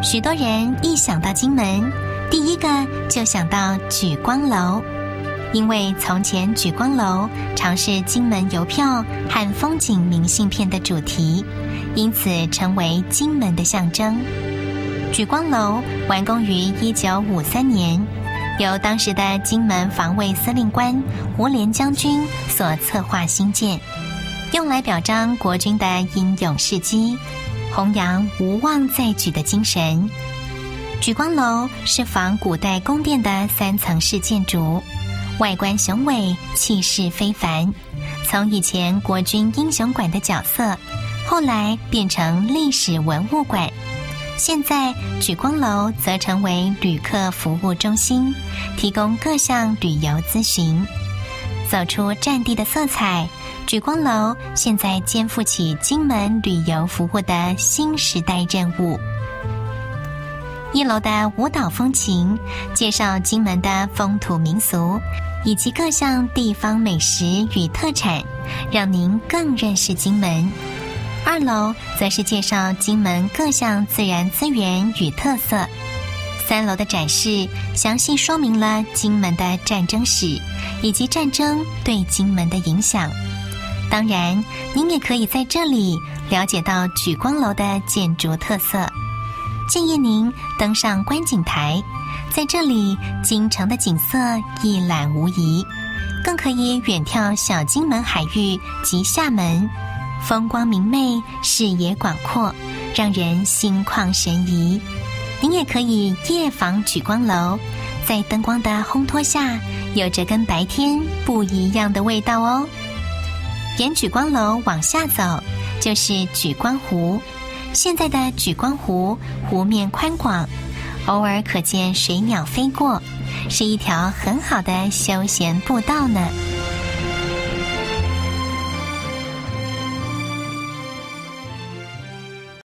许多人一想到金门，第一个就想到举光楼，因为从前举光楼常是金门邮票和风景明信片的主题，因此成为金门的象征。举光楼完工于一九五三年，由当时的金门防卫司令官胡琏将军所策划兴建，用来表彰国军的英勇事迹。弘扬无妄再举的精神。举光楼是仿古代宫殿的三层式建筑，外观雄伟，气势非凡。从以前国军英雄馆的角色，后来变成历史文物馆，现在举光楼则成为旅客服务中心，提供各项旅游咨询。走出战地的色彩。举光楼现在肩负起金门旅游服务的新时代任务。一楼的舞蹈风情，介绍金门的风土民俗以及各项地方美食与特产，让您更认识金门。二楼则是介绍金门各项自然资源与特色。三楼的展示详细说明了金门的战争史以及战争对金门的影响。当然，您也可以在这里了解到举光楼的建筑特色。建议您登上观景台，在这里京城的景色一览无遗，更可以远眺小金门海域及厦门，风光明媚，视野广阔，让人心旷神怡。您也可以夜访举光楼，在灯光的烘托下，有着跟白天不一样的味道哦。沿举光楼往下走，就是举光湖。现在的举光湖湖面宽广，偶尔可见水鸟飞过，是一条很好的休闲步道呢。